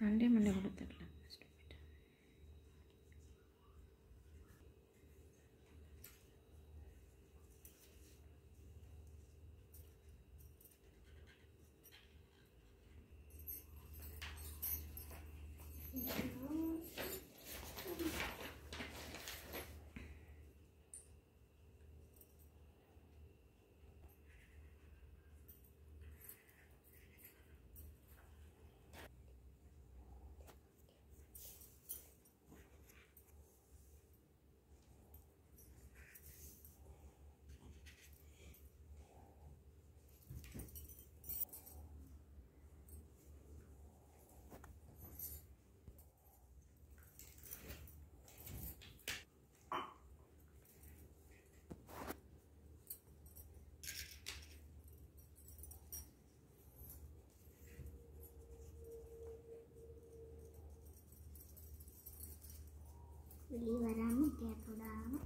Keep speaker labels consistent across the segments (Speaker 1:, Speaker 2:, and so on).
Speaker 1: Sunday Monday கொடுத்துடலாம்.
Speaker 2: வெளியே வராமல் கேட்கக்கூடாது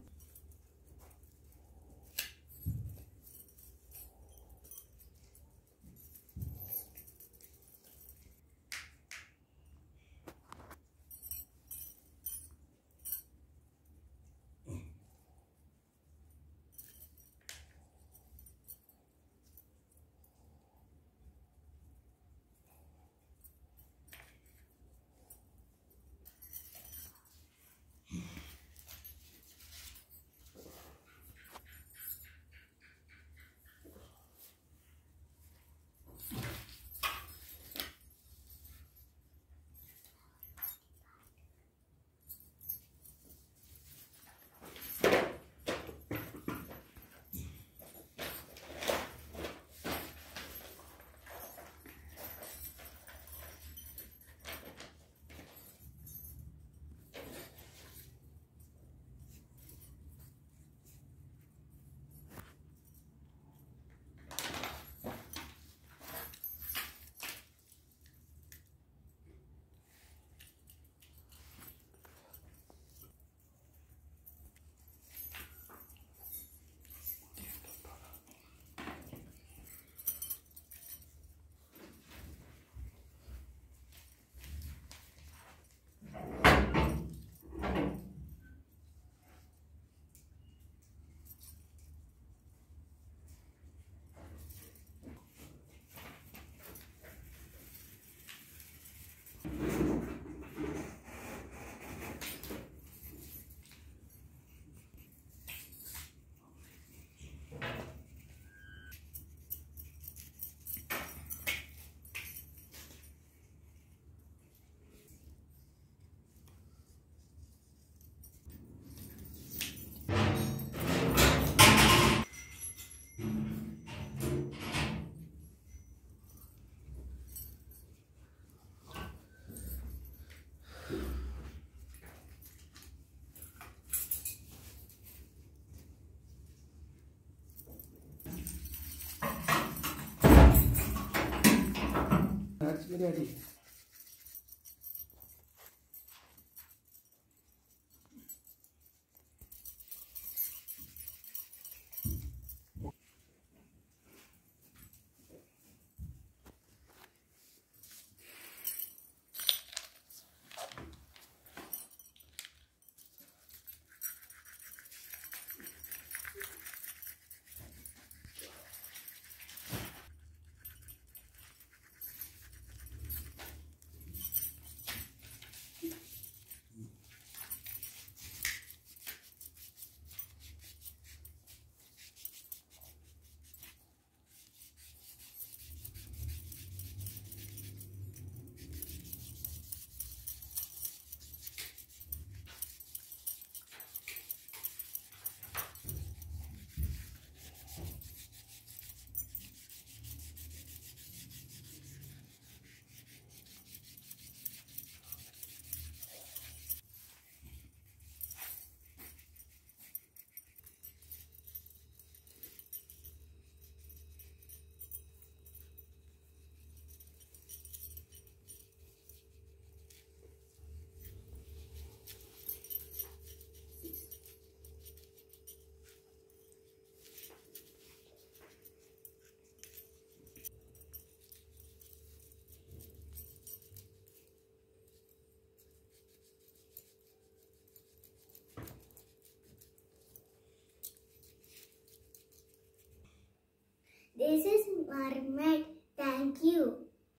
Speaker 3: 没有异议。
Speaker 2: This is mermaid. Thank you.